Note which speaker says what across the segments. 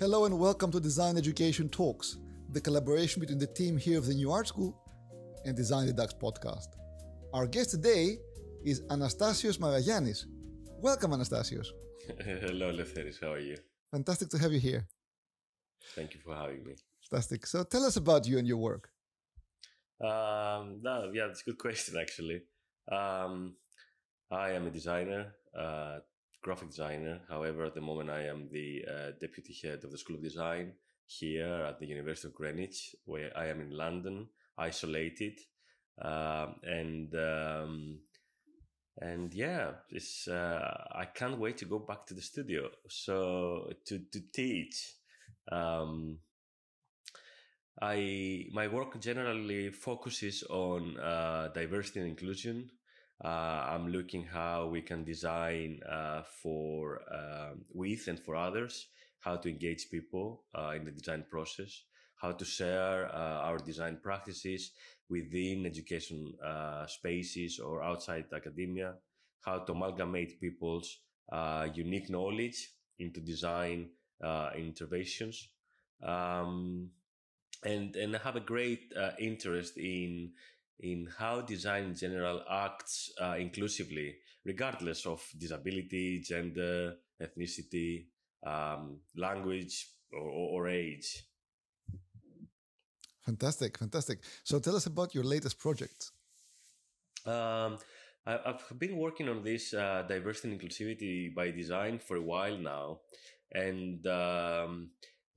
Speaker 1: Hello and welcome to Design Education Talks, the collaboration between the team here of the New Art School and Design the Dux podcast. Our guest today is Anastasios Maragiannis. Welcome, Anastasios.
Speaker 2: Hello, Lefteris. How are you?
Speaker 1: Fantastic to have you here.
Speaker 2: Thank you for having me.
Speaker 1: Fantastic. So tell us about you and your work.
Speaker 2: Um, no, yeah, it's a good question, actually. Um, I am a designer, uh, graphic designer. However, at the moment, I am the uh, deputy head of the School of Design here at the University of Greenwich, where I am in London, isolated. Um, and um, and yeah, it's uh, I can't wait to go back to the studio. So to to teach. Um, I my work generally focuses on uh, diversity and inclusion. Uh, I'm looking how we can design uh, for um, with and for others, how to engage people uh, in the design process, how to share our design practices within education spaces or outside academia, how to amalgamate people's unique knowledge into design interventions. Um, and and have a great uh, interest in in how design in general acts uh, inclusively, regardless of disability, gender, ethnicity, um, language, or, or, age.
Speaker 1: Fantastic, fantastic. So tell us about your latest project.
Speaker 2: Um, I, have been working on this uh, diversity and inclusivity by design for a while now, and um,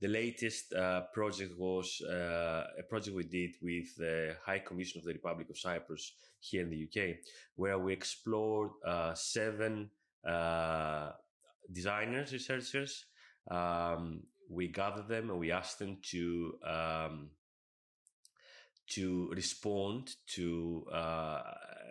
Speaker 2: the latest uh, project was uh, a project we did with the High Commission of the Republic of Cyprus here in the UK, where we explored uh, seven uh, designers, researchers. Um, we gathered them and we asked them to um, to respond to uh,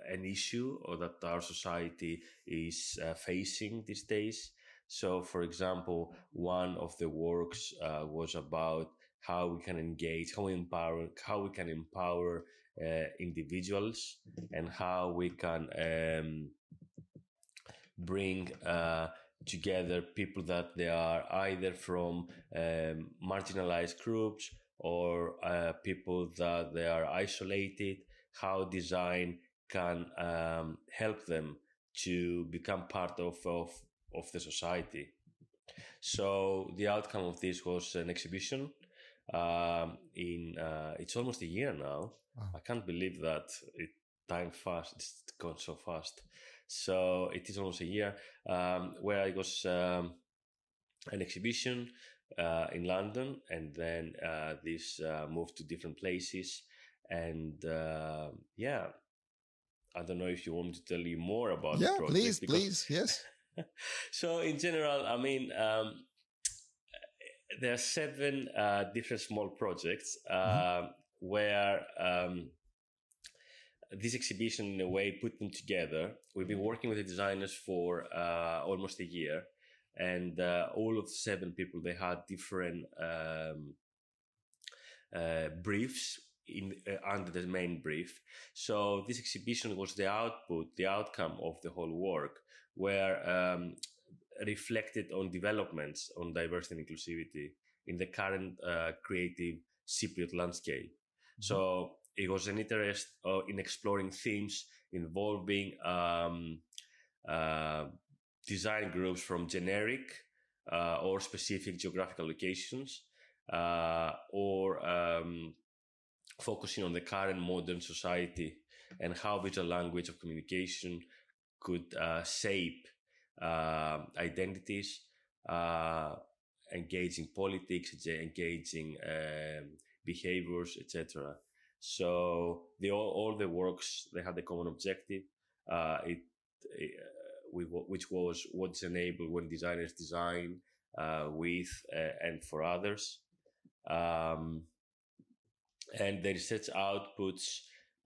Speaker 2: an issue or that our society is uh, facing these days. So, for example, one of the works uh, was about how we can engage, how we empower, how we can empower uh, individuals, and how we can um, bring uh, together people that they are either from um, marginalized groups or uh, people that they are isolated. How design can um, help them to become part of, of of the society. So the outcome of this was an exhibition. Um, in uh, it's almost a year now. Wow. I can't believe that it time fast. It's gone so fast. So it is almost a year um, where it was um, an exhibition uh, in London, and then uh, this uh, moved to different places. And uh, yeah, I don't know if you want me to tell you more about.
Speaker 1: Yeah, please, please, yes.
Speaker 2: so in general, I mean, um, there are seven uh, different small projects uh, mm-hmm. where um, this exhibition, in a way, put them together. We've been working with the designers for uh, almost a year, and uh, all of the seven people they had different um, uh, briefs in uh, under the main brief. So this exhibition was the output, the outcome of the whole work, where um, reflected on developments on diversity and inclusivity in the current uh, creative Cypriot landscape. Mm-hmm. So it was an interest uh, in exploring themes involving um, uh, design groups from generic uh, or specific geographical locations, uh, or um, focusing on the current modern society and how visual language of communication could uh, shape uh, identities, uh, engaging politics, engaging um, behaviors, etc. So the all, all, the works they had the common objective. Uh, it, it which was what's enabled when designers design uh, with uh, and for others. Um, and the research outputs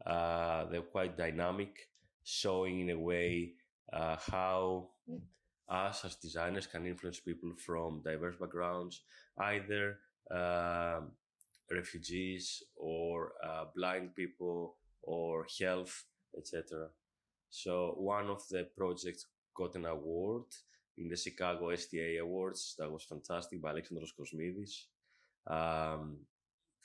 Speaker 2: uh, they're quite dynamic, showing in a way uh, how us as designers can influence people from diverse backgrounds, either uh, refugees or uh, blind people or health, etc. So one of the projects got an award in the Chicago STA Awards. That was fantastic by Alexandros Kosmidis. Um,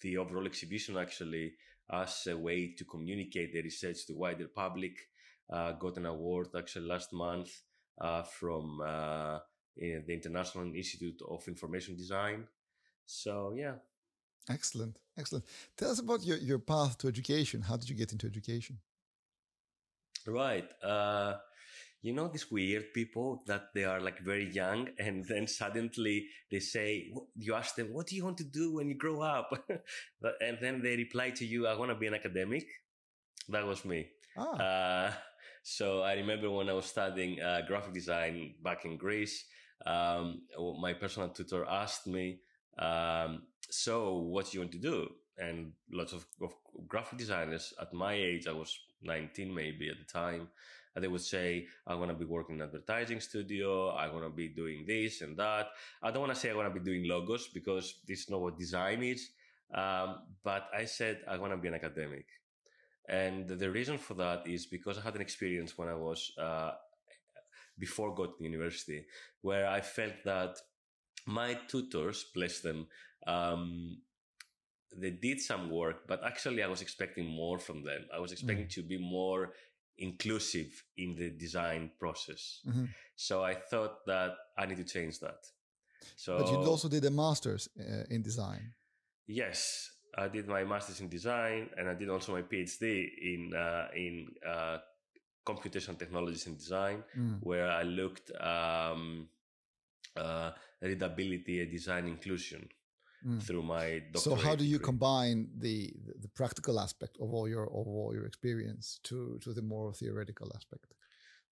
Speaker 2: the overall exhibition actually as a way to communicate the research to wider public got an award actually last month uh, from uh, the International Institute of Information Design. So yeah.
Speaker 1: Excellent, excellent. Tell us about your, your path to education. How did you get into education?
Speaker 2: Right. Uh, you know these weird people that they are like very young and then suddenly they say you ask them what do you want to do when you grow up and then they reply to you i want to be an academic that was me ah. uh, so i remember when i was studying uh, graphic design back in greece um, my personal tutor asked me um, so what do you want to do and lots of, of graphic designers at my age i was 19 maybe at the time they would say, I want to be working in an advertising studio. I want to be doing this and that. I don't want to say I want to be doing logos because this is not what design is. Um, but I said, I want to be an academic. And the reason for that is because I had an experience when I was, uh, before going to university, where I felt that my tutors, bless them, um, they did some work, but actually I was expecting more from them. I was expecting mm. to be more inclusive in the design process. Mm-hmm. So I thought that I need to change that. So,
Speaker 1: but you also did a master's uh, in design.
Speaker 2: Yes, I did my master's in design, and I did also my PhD in uh, in uh, computational technologies and design, mm. where I looked um, uh, readability and design inclusion mm. through my
Speaker 1: So how do you degree. combine the, the practical aspect of all your of all your experience to to the more theoretical aspect?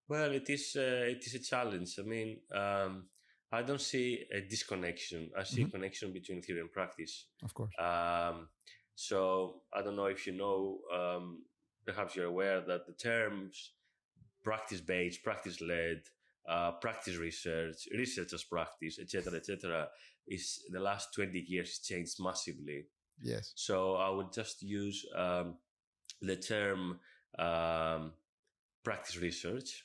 Speaker 2: Well, it is uh, it is a challenge. I mean, um, I don't see a disconnection. I see mm-hmm. a connection between theory and practice.
Speaker 1: Of course.
Speaker 2: Um, so I don't know if you know. Um, perhaps you're aware that the terms practice-based, practice-led, uh, practice research, research as practice, etc., etc., is the last 20 years changed massively.
Speaker 1: Yes.
Speaker 2: So I would just use um, the term um, practice research,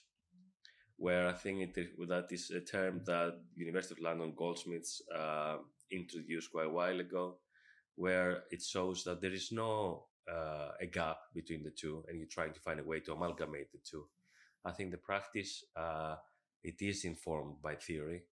Speaker 2: where I think it, that is a term that University of London Goldsmiths uh, introduced quite a while ago, where it shows that there is no uh, a gap between the two, and you're trying to find a way to amalgamate the two. I think the practice uh, it is informed by theory,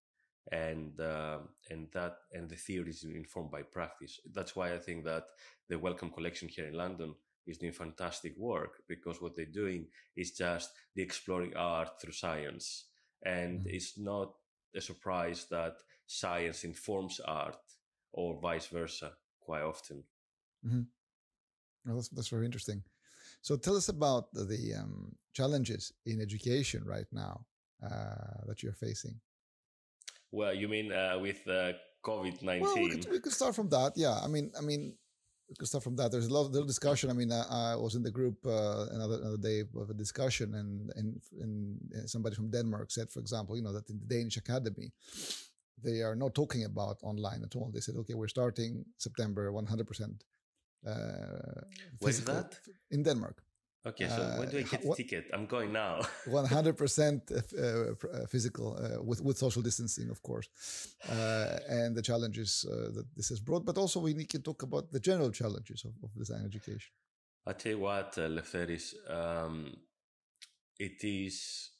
Speaker 2: and uh, and that and the theory is informed by practice. That's why I think that the Wellcome Collection here in London is doing fantastic work because what they're doing is just the exploring art through science, and mm-hmm. it's not a surprise that science informs art or vice versa quite often.
Speaker 1: Mm-hmm. Well, that's that's very interesting. So tell us about the, the um, challenges in education right now uh, that you're facing.
Speaker 2: Well, you mean uh, with uh, COVID nineteen?
Speaker 1: Well, we could, we could, start from that. Yeah, I mean, I mean, start from that. There's a lot, of discussion. I mean, I, I was in the group uh, another another day of a discussion, and, and and somebody from Denmark said, for example, you know, that in the Danish Academy, they are not talking about online at all. They said, okay, we're starting September 100 percent.
Speaker 2: Uh, Where's that?
Speaker 1: In Denmark.
Speaker 2: Okay, so uh, when do I get the ticket? I'm going now.
Speaker 1: 100% uh, uh, physical uh, with, with social distancing, of course, uh, and the challenges uh, that this has brought. But also, we need to talk about the general challenges of, of design education.
Speaker 2: I tell you what, uh, Lefteris, um, it is.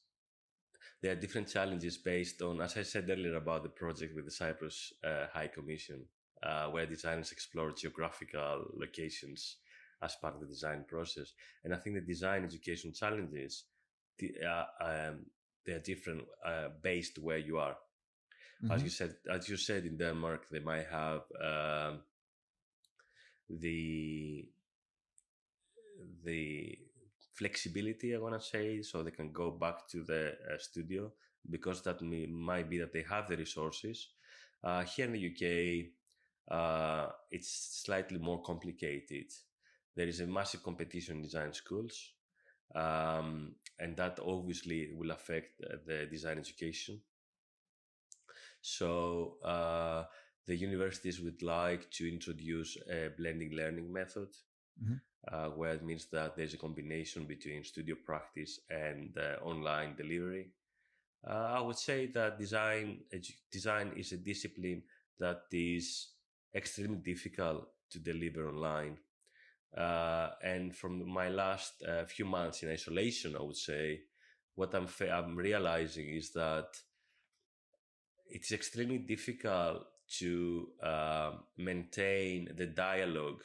Speaker 2: There are different challenges based on, as I said earlier, about the project with the Cyprus High Commission, where designers explore geographical locations as part of the design process. And I think the design education challenges, uh, um, they are different uh, based where you are. Mm-hmm. As you said, as you said in Denmark, they might have um, the the flexibility. I want to say, so they can go back to the uh, studio because that may, might be that they have the resources. Uh, here in the UK, uh, it's slightly more complicated there is a massive competition in design schools, um, and that obviously will affect the design education. So uh, the universities would like to introduce a blending learning method, mm-hmm. uh, where it means that there's a combination between studio practice and uh, online delivery. Uh, I would say that design design is a discipline that is extremely difficult to deliver online. Uh, and from my last uh, few months in isolation, I would say what I'm fa- I'm realizing is that it's extremely difficult to uh, maintain the dialogue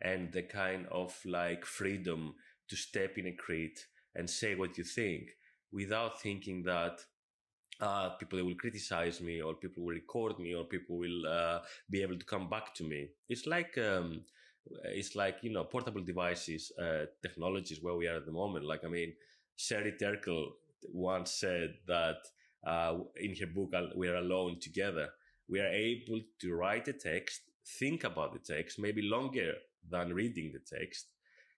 Speaker 2: and the kind of like freedom to step in a crit and say what you think without thinking that uh, people will criticize me or people will record me or people will uh, be able to come back to me. It's like um, it's like you know portable devices, uh, technologies where we are at the moment. Like I mean, Sherry Turkle once said that uh, in her book "We Are Alone Together," we are able to write a text, think about the text, maybe longer than reading the text,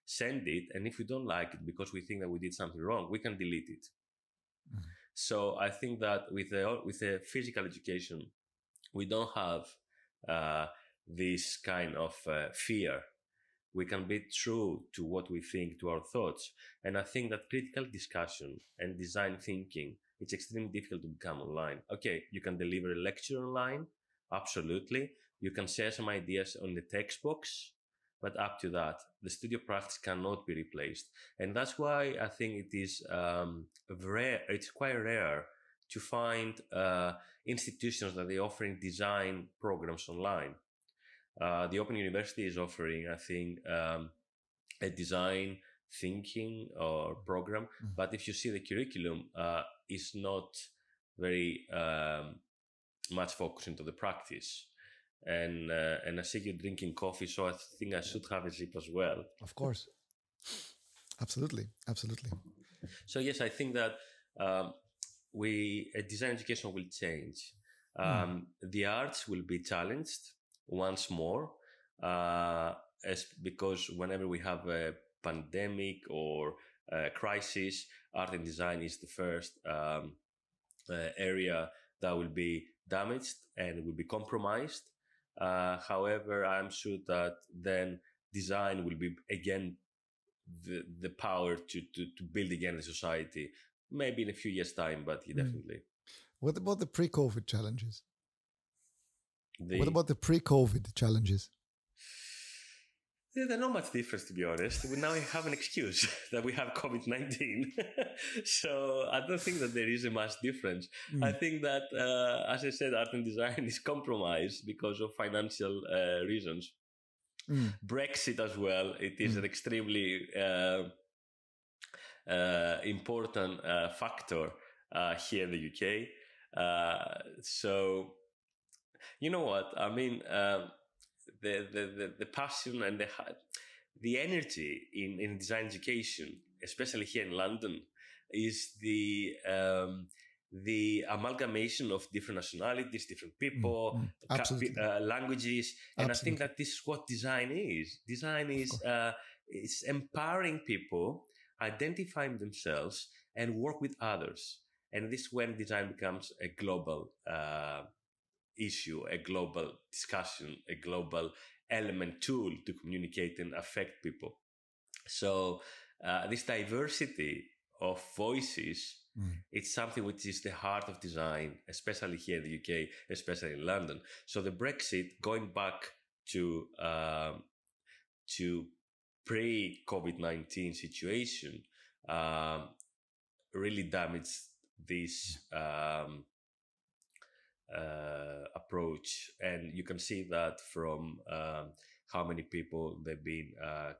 Speaker 2: send it, and if we don't like it because we think that we did something wrong, we can delete it. Mm-hmm. So I think that with the with a physical education, we don't have uh, this kind of uh, fear. We can be true to what we think, to our thoughts. And I think that critical discussion and design thinking, it's extremely difficult to become online. Okay, you can deliver a lecture online. Absolutely. You can share some ideas on the text box. But up to that, the studio practice cannot be replaced. And that's why I think it is um, rare, it's quite rare to find uh, institutions that are offering design programs online. Uh, the Open University is offering, I think, um, a design thinking or program. Mm-hmm. But if you see the curriculum, uh, it's not very um, much focused into the practice and uh, and I see you drinking coffee, so I think I should have a sip as well.
Speaker 1: Of course, absolutely, absolutely.
Speaker 2: So yes, I think that um, we uh, design education will change. Hmm. Um, mm. The arts will be challenged once more, uh, as because whenever we have a pandemic or a crisis, art and design is the first um, uh, area that will be damaged and will be compromised. Uh, however, I'm sure that then design will be again the, the power to, to, to build again a society, maybe in a few years' time, but yeah, mm. definitely.
Speaker 1: What about the pre COVID challenges? The, what about the pre COVID challenges?
Speaker 2: Yeah, there's not much difference, to be honest. We now have an excuse that we have COVID 19. so I don't think that there is a much difference. Mm. I think that, uh, as I said, art and design is compromised because of financial uh, reasons. Mm. Brexit as well, it is mm. an extremely uh, uh important uh, factor uh, here in the UK. so, you know what? I mean, the, the, the, the passion and the, the energy in, in design education, especially here in London, is the, um, the amalgamation of different nationalities, different people, mm, mm, uh, languages, and absolutely. I think that this is what design is. Design is uh, it's empowering people, identifying themselves, and work with others. And this is when design becomes a global uh, issue, a global discussion, a global element tool to communicate and affect people. So uh, this diversity of voices, mm. it's something which is the heart of design, especially here in the UK, especially in London. So the Brexit, going back to um, to pre COVID nineteen situation, um, really damaged this um, uh, approach, and you can see that from um, how many people they've been uh,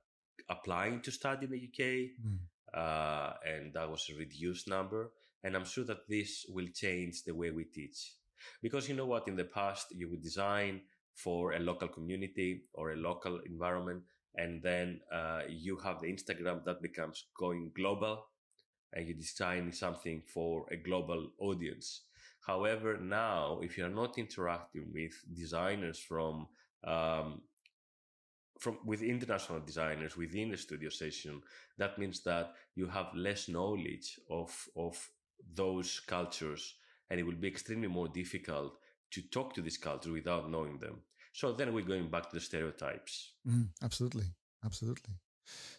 Speaker 2: applying to study in the UK, mm. uh, and that was a reduced number. And I'm sure that this will change the way we teach, because you know what? In the past, you would design for a local community or a local environment, and then uh, you have the Instagram that becomes going global, and you design something for a global audience However, now if you're not interacting with designers from um, from with international designers within the studio session, that means that you have less knowledge of of those cultures, and it will be extremely more difficult to talk to this culture without knowing them. So then we're going back to the stereotypes.
Speaker 1: Mm, absolutely, absolutely.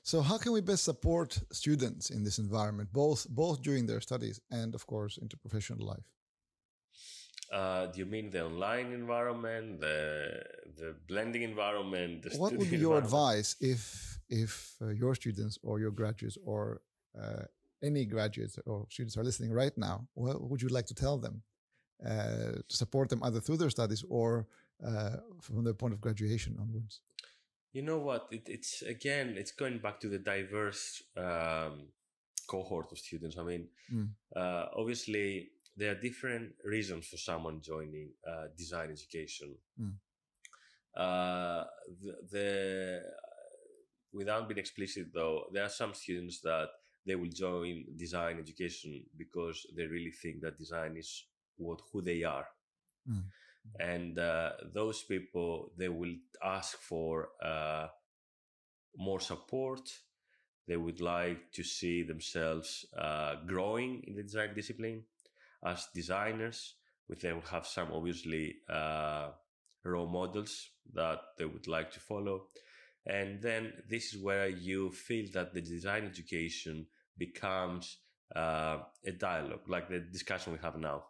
Speaker 1: So, how can we best support students in this environment, both both during their studies and, of course, into professional life?
Speaker 2: Uh, do you mean the online environment, the the blending environment? The
Speaker 1: what would be your advice if if uh, your students or your graduates or uh, any graduates or students are listening right now? What would you like to tell them uh, to support them either through their studies or uh, from the point of graduation onwards?
Speaker 2: You know what? It, it's again, it's going back to the diverse um, cohort of students. I mean, mm. obviously there are different reasons for someone joining uh, design education. Mm. Uh, the, the, without being explicit though, there are some students that they will join design education because they really think that design is what who they are. Mm. And uh, those people, they will ask for uh, more support. They would like to see themselves uh, growing in the design discipline as designers. We then have some obviously uh, role models that they would like to follow. And then this is where you feel that the design education becomes uh, a dialogue, like the discussion we have now,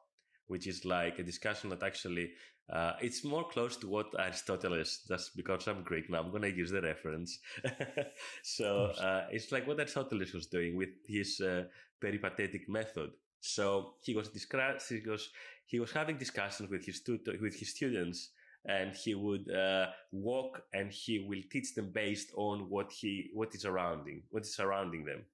Speaker 2: which is like a discussion that actually uh, it's more close to what Aristotle is, just because I'm Greek now. I'm going to use the reference. so uh, it's like what Aristotle was doing with his uh, peripatetic method. So he was discuss- he was he was having discussions with his tutor, with his students, and he would uh, walk and he will teach them based on what he what is surrounding what is surrounding them.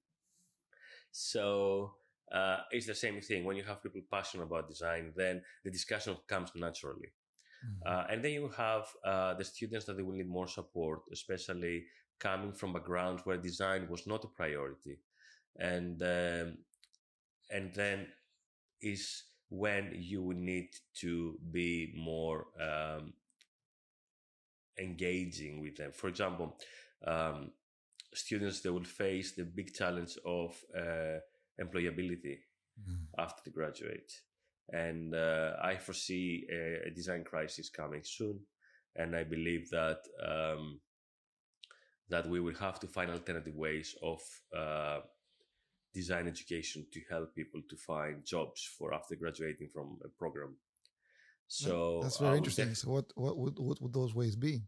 Speaker 2: So uh, it's the same thing when you have people passionate about design, then the discussion comes naturally. Mm-hmm. Uh, and then you have uh, the students that they will need more support, especially coming from backgrounds where design was not a priority. And um, and then is when you will need to be more um, engaging with them. For example, um, students they will face the big challenge of uh, employability mm. after they graduate, and uh, I foresee a, a, design crisis coming soon, and I believe that. Um, that we will have to find alternative ways of uh, design education to help people to find jobs for after graduating from a program. So
Speaker 1: that's very interesting. Def- so what what would what would those ways be?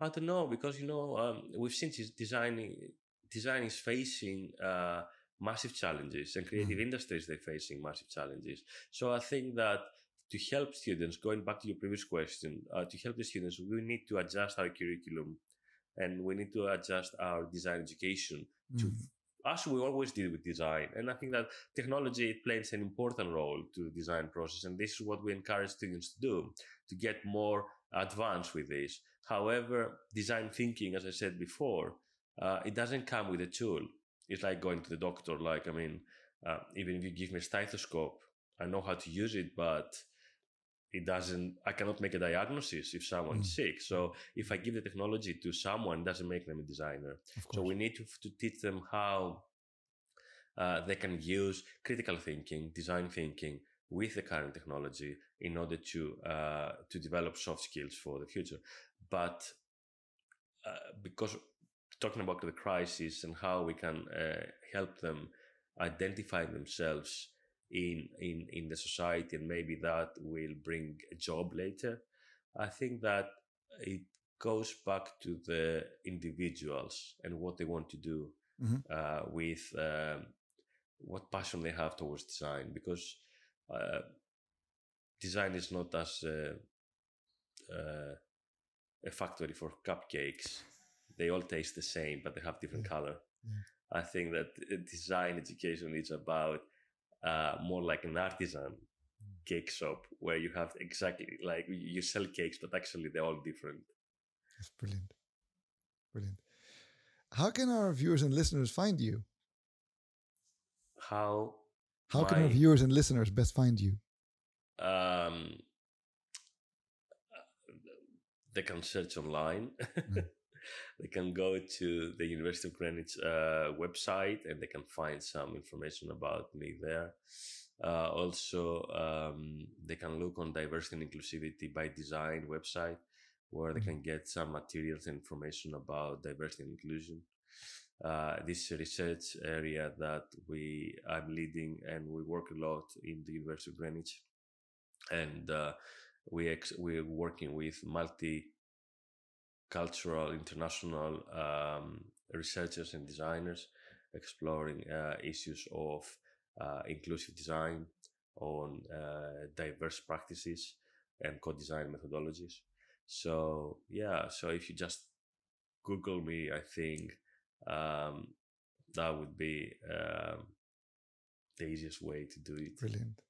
Speaker 2: I don't know because you know um, we've seen designing design is facing uh, massive challenges and creative mm. industries they're facing massive challenges. So I think that to help students, going back to your previous question, uh, to help the students, we need to adjust our curriculum and we need to adjust our design education mm. to as we always did with design. And I think that technology plays an important role to the design process. And this is what we encourage students to do, to get more advanced with this. However, design thinking, as I said before, uh, it doesn't come with a tool. It's like going to the doctor. Like, I mean, uh, even if you give me a stethoscope, I know how to use it, but it doesn't i cannot make a diagnosis if someone's mm. sick. So if i give the technology to someone doesn't make them a designer. So we need to, to teach them how uh, they can use critical thinking design thinking with the current technology in order to uh, to develop soft skills for the future. But uh, because talking about the crisis and how we can uh, help them identify themselves in in in the society and maybe that will bring a job later i think that it goes back to the individuals and what they want to do mm-hmm. uh, with um, what passion they have towards design because uh, design is not as a, uh, a factory for cupcakes they all taste the same but they have different yeah. color yeah. i think that design education is about uh, more like an artisan cake shop where you have exactly like you sell cakes, but actually they're all different.
Speaker 1: That's brilliant. Brilliant. How can our viewers and listeners find you?
Speaker 2: How?
Speaker 1: How my, can our viewers and listeners best find you? Um,
Speaker 2: they can search online. They can go to the University of Greenwich uh, website and they can find some information about me there. Uh, also, um, they can look on diversity and inclusivity by design website where they can get some materials and information about diversity and inclusion. Uh, this research area that we I'm leading and we work a lot in the University of Greenwich, and uh, we ex- we're working with multi cultural international um, researchers and designers exploring uh, issues of uh, inclusive design on uh, diverse practices and co-design methodologies. So yeah so if you just google me i think um, that would be um, the easiest way to do it.
Speaker 1: Brilliant.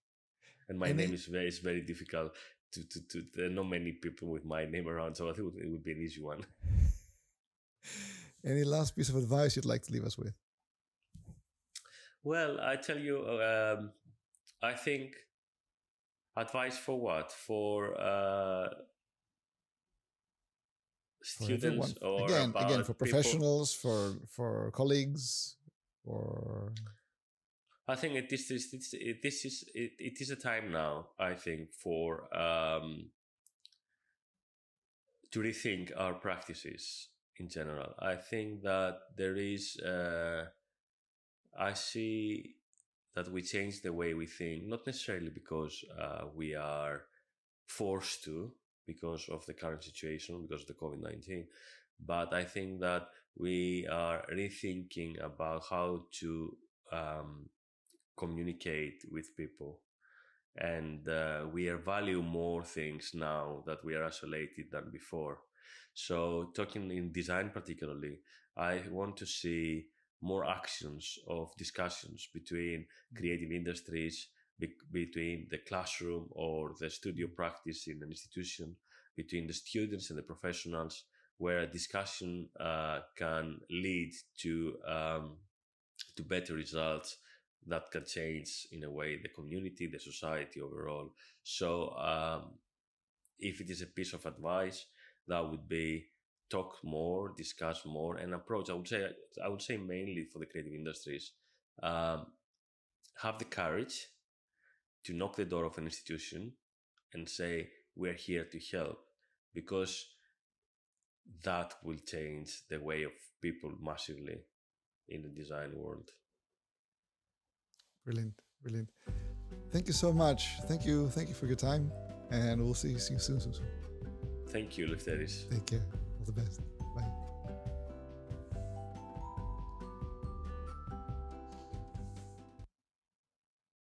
Speaker 2: and my
Speaker 1: And
Speaker 2: name
Speaker 1: it-
Speaker 2: is very is very difficult to, to, to there are not many people with my name around so i think it would be an easy one
Speaker 1: Any last piece of advice you'd like to leave us with?
Speaker 2: Well, I tell you, um, I think advice for what? For uh, students
Speaker 1: everyone.
Speaker 2: or
Speaker 1: again, again for
Speaker 2: people?
Speaker 1: professionals, for for colleagues, or
Speaker 2: I think it, this is this, it, this is it, it is a time now. I think for um, to rethink our practices in general. I think that there is. Uh, I see that we change the way we think, not necessarily because uh, we are forced to, because of the current situation, because of the COVID 19, but I think that we are rethinking about how to um, communicate with people. And uh, we are value more things now that we are isolated than before. So, talking in design particularly, I want to see more actions of discussions between creative industries, be- between the classroom or the studio practice in an institution, between the students and the professionals, where a discussion uh, can lead to um, to better results that can change in a way the community, the society overall. So, um, if it is a piece of advice, that would be talk more, discuss more, and approach. I would say, I would say mainly for the creative industries, um, have the courage to knock the door of an institution and say, "We're here to help," because that will change the way of people massively in the design world.
Speaker 1: Brilliant, brilliant. Thank you so much. Thank you, thank you for your time, and we'll see you soon, soon, soon.
Speaker 2: Thank you, Lefteris.
Speaker 1: Take care. All the best.